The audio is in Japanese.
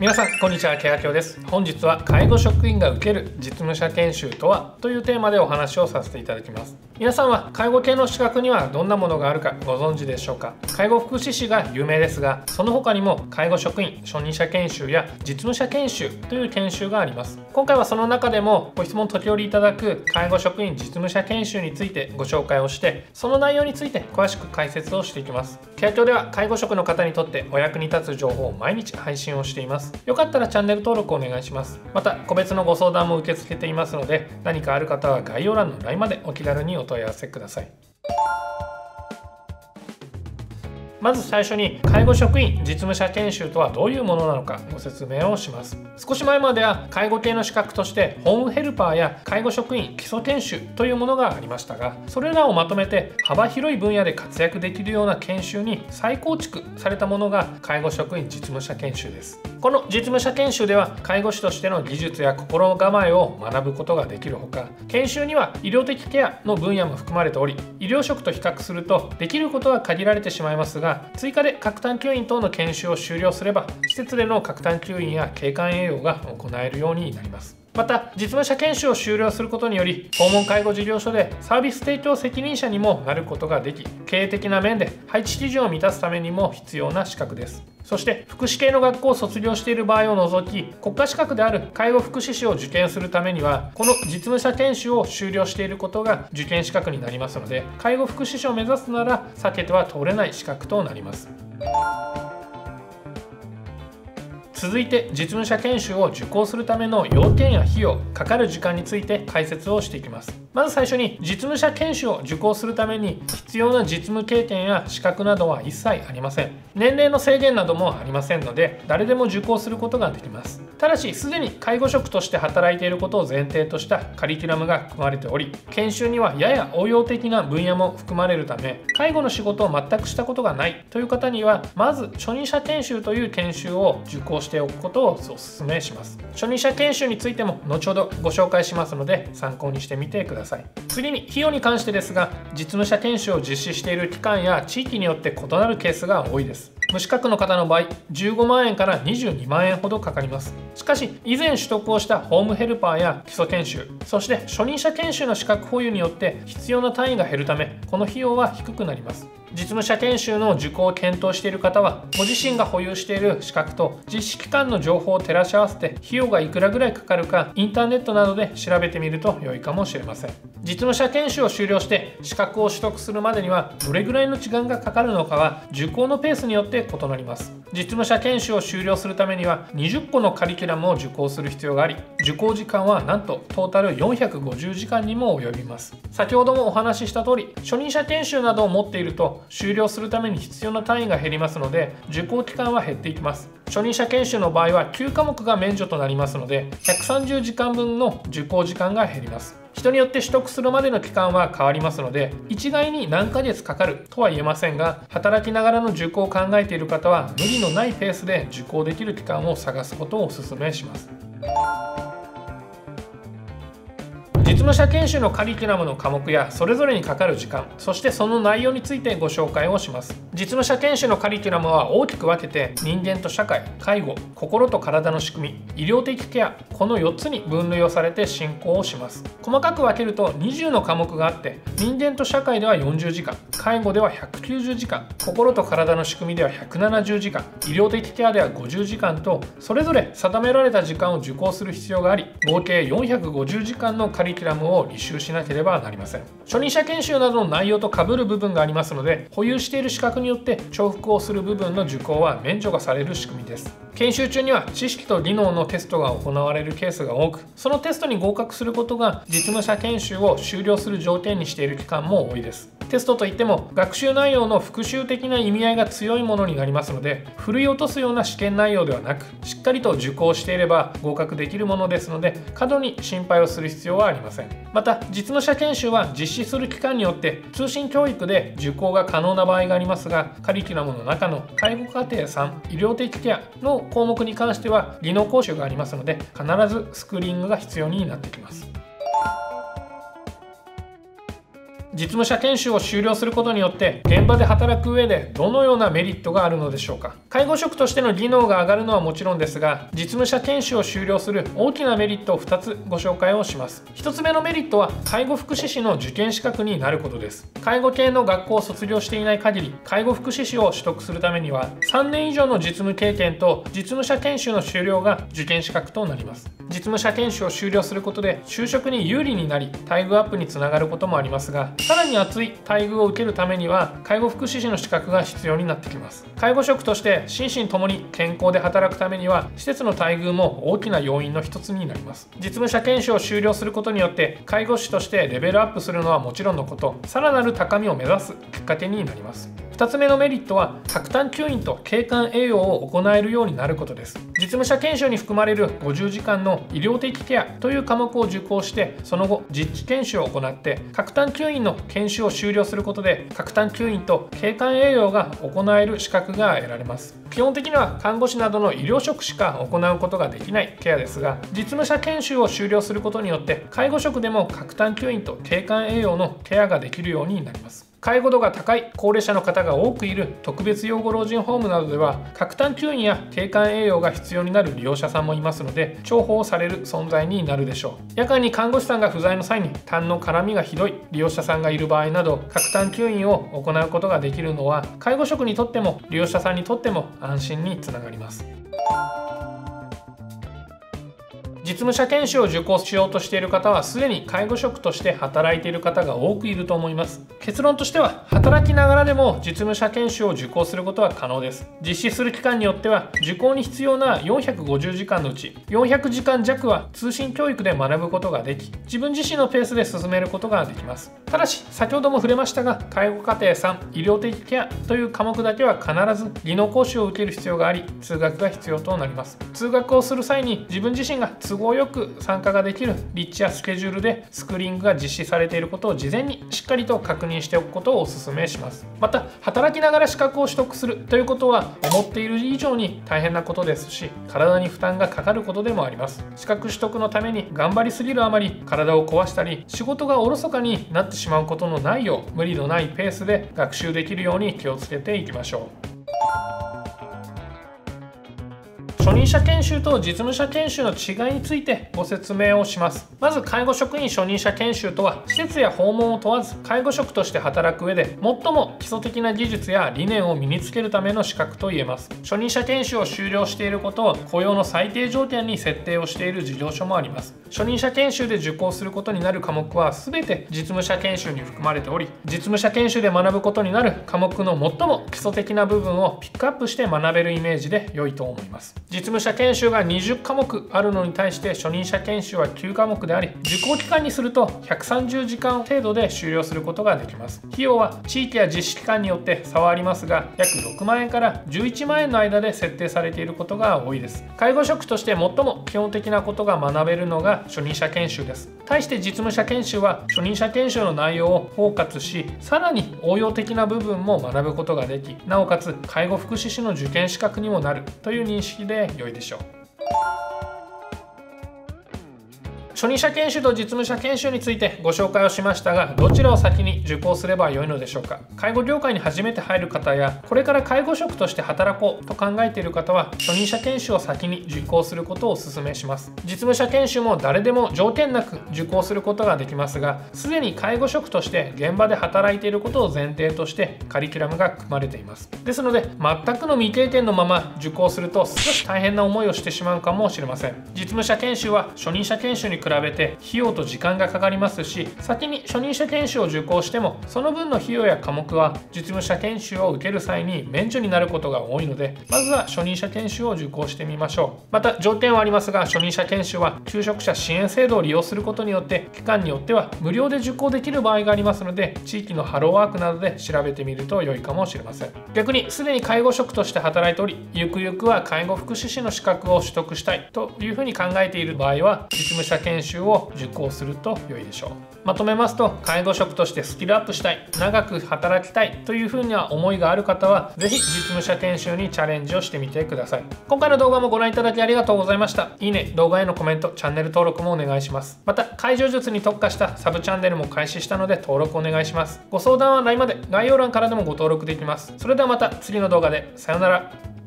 皆さんこんにちはケアキョです。本日は介護職員が受ける実務者研修とはというテーマでお話をさせていただきます。皆さんは介護系の資格にはどんなものがあるかご存知でしょうか？介護福祉士が有名ですがその他にも介護職員初任者研修や実務者研修という研修があります。今回はその中でもご質問時折いただく介護職員実務者研修についてご紹介をしてその内容について詳しく解説をしていきます。ケアキョでは介護職の方にとってお役に立つ情報を毎日配信をしています。よかったらチャンネル登録お願いします。また個別のご相談も受け付けていますので何かある方は概要欄の LINE までお気軽にお問い合わせください。まず最初に介護職員実務者研修とはどういうものなのかご説明をします。少し前までは介護系の資格としてホームヘルパーや介護職員基礎研修というものがありましたがそれらをまとめて幅広い分野で活躍できるような研修に再構築されたものが介護職員実務者研修です。この実務者研修では介護士としての技術や心構えを学ぶことができるほか研修には医療的ケアの分野も含まれており医療職と比較するとできることは限られてしまいますがが追加で核探求員等の研修を終了すれば施設での核探求員や景観栄養が行えるようになります。また実務者研修を終了することにより訪問介護事業所でサービス提供責任者にもなることができ経営的な面で配置基準を満たすためにも必要な資格です。そして福祉系の学校を卒業している場合を除き国家資格である介護福祉士を受験するためにはこの実務者研修を終了していることが受験資格になりますので介護福祉士を目指すなら避けては通れない資格となります。続いて実務者研修を受講するための要件や費用かかる時間について解説をしていきます。まず最初に実務者研修を受講するために必要な実務経験や資格などは一切ありません。年齢の制限などもありませんので誰でも受講することができます。ただしすでに介護職として働いていることを前提としたカリキュラムが含まれており研修にはやや応用的な分野も含まれるため介護の仕事を全くしたことがないという方にはまず初任者研修という研修を受講しておくことをお勧めします。初任者研修についても後ほどご紹介しますので参考にしてみてください。次に費用に関してですが実務者研修を実施している期間や地域によって異なるケースが多いです。無資格の方の場合15万円から22万円ほどかかります。しかし以前取得をしたホームヘルパーや基礎研修そして初任者研修の資格保有によって必要な単位が減るためこの費用は低くなります。実務者研修の受講を検討している方はご自身が保有している資格と実施期間の情報を照らし合わせて費用がいくらぐらいかかるかインターネットなどで調べてみると良いかもしれません。実務者研修を終了して資格を取得するまでにはどれぐらいの時間がかかるのかは受講のペースによって異なります。実務者研修を終了するためには20個のカリキュラムを受講する必要があり受講時間はなんとトータル450時間にも及びます。先ほどもお話しした通り初任者研修などを持っていると終了するために必要な単位が減りますので受講期間は減っていきます。初任者研修の場合は9科目が免除となりますので130時間分の受講時間が減ります。人によって取得するまでの期間は変わりますので一概に何ヶ月かかるとは言えませんが働きながらの受講を考えている方は無理のないペースで受講できる期間を探すことをお勧めします。実務者研修のカリキュラムの科目やそれぞれにかかる時間そしてその内容についてご紹介をします。実務者研修のカリキュラムは大きく分けて人間と社会介護心と体の仕組み医療的ケアこの4つに分類をされて進行をします。細かく分けると20の科目があって人間と社会では40時間介護では190時間心と体の仕組みでは170時間医療的ケアでは50時間とそれぞれ定められた時間を受講する必要があり合計450時間のカリキュラムラムを履修しなければなりません。初任者研修などの内容と被る部分がありますので保有している資格によって重複をする部分の受講は免除がされる仕組みです。研修中には知識と技能のテストが行われるケースが多くそのテストに合格することが実務者研修を終了する条件にしている期間も多いです。テストといっても学習内容の復習的な意味合いが強いものになりますので振り落とすような試験内容ではなくしっかりと受講していれば合格できるものですので過度に心配をする必要はありません。また実務者研修は実施する期間によって通信教育で受講が可能な場合がありますがカリキュラムの中の介護課程3医療的ケアの項目に関しては技能講習がありますので必ずスクリーニングが必要になってきます。実務者研修を修了することによって現場で働く上でどのようなメリットがあるのでしょうか。介護職としての技能が上がるのはもちろんですが実務者研修を修了する大きなメリットを2つご紹介をします。1つ目のメリットは介護福祉士の受験資格になることです。介護系の学校を卒業していない限り介護福祉士を取得するためには3年以上の実務経験と実務者研修の修了が受験資格となります。実務者研修を修了することで就職に有利になり待遇アップにつながることもありますがさらに厚い待遇を受けるためには介護福祉士の資格が必要になってきます。介護職として心身ともに健康で働くためには施設の待遇も大きな要因の一つになります。実務者研修を修了することによって介護士としてレベルアップするのはもちろんのことさらなる高みを目指すきっかけになります。2つ目のメリットは各単吸引と景観栄養を行えるようになることです。実務者研修に含まれる50時間の医療的ケアという科目を受講してその後実地研修を行って各単吸引の研修を終了することで各単吸引と景観栄養が行える資格が得られます。基本的には看護師などの医療職しか行うことができないケアですが実務者研修を終了することによって介護職でも各単吸引と景観栄養のケアができるようになります。介護度が高い高齢者の方が多くいる特別養護老人ホームなどでは角炭吸引や景観栄養が必要になる利用者さんもいますので重宝される存在になるでしょう。夜間に看護師さんが不在の際に痰の絡みがひどい利用者さんがいる場合など角炭吸引を行うことができるのは介護職にとっても利用者さんにとっても安心につながります。実務者研修を受講しようとしている方はすでに介護職として働いている方が多くいると思います。結論としては働きながらでも実務者研修を受講することは可能です。実施する期間によっては受講に必要な450時間のうち400時間弱は通信教育で学ぶことができ自分自身のペースで進めることができます。ただし先ほども触れましたが介護課程3医療的ケアという科目だけは必ず技能講習を受ける必要があり通学が必要となります。通学をする際に自分自身が都合よく参加ができる立地やスケジュールでスクリーングが実施されていることを事前にしっかりと確認しておくことをお勧めします。また働きながら資格を取得するということは思っている以上に大変なことですし体に負担がかかることでもあります。資格取得のために頑張りすぎるあまり体を壊したり仕事がおろそかになってしまうことのないよう無理のないペースで学習できるように気をつけていきましょう。初任者研修と実務者研修の違いについてご説明をします。まず介護職員初任者研修とは施設や訪問を問わず介護職として働く上で最も基礎的な技術や理念を身につけるための資格と言えます。初任者研修を終了していることを雇用の最低条件に設定をしている事業所もあります。初任者研修で受講することになる科目は全て実務者研修に含まれており実務者研修で学ぶことになる科目の最も基礎的な部分をピックアップして学べるイメージで良いと思います。実務者研修が20科目あるのに対して初任者研修は9科目であり受講期間にすると130時間程度で終了することができます。費用は地域や実施期間によって差はありますが約6万円から11万円の間で設定されていることが多いです。介護職として最も基本的なことが学べるのが初任者研修です。対して実務者研修は初任者研修の内容を包括しさらに応用的な部分も学ぶことができなおかつ介護福祉士の受験資格にもなるという認識で良いでしょう。初任者研修と実務者研修についてご紹介をしましたがどちらを先に受講すればよいのでしょうか。介護業界に初めて入る方やこれから介護職として働こうと考えている方は初任者研修を先に受講することをお勧めします。実務者研修も誰でも条件なく受講することができますがすでに介護職として現場で働いていることを前提としてカリキュラムが組まれています。ですので全くの未経験のまま受講すると少し大変な思いをしてしまうかもしれません。実務者研修は初任者研修に比比べて費用と時間がかかりますし先に初任者研修を受講してもその分の費用や科目は実務者研修を受ける際に免除になることが多いのでまずは初任者研修を受講してみましょう。また条件はありますが初任者研修は求職者支援制度を利用することによって期間によっては無料で受講できる場合がありますので地域のハローワークなどで調べてみると良いかもしれません。逆にすでに介護職として働いておりゆくゆくは介護福祉士の資格を取得したいというふうに考えている場合は実務者研修研修を受講すると良いでしょう。まとめますと介護職としてスキルアップしたい長く働きたいというふうには思いがある方は是非実務者研修にチャレンジをしてみてください。今回の動画もご覧いただきありがとうございました。いいね動画へのコメントチャンネル登録もお願いします。また介助術に特化したサブチャンネルも開始したので登録お願いします。ご相談は LINE まで概要欄からでもご登録できます。それではまた次の動画で。さよなら。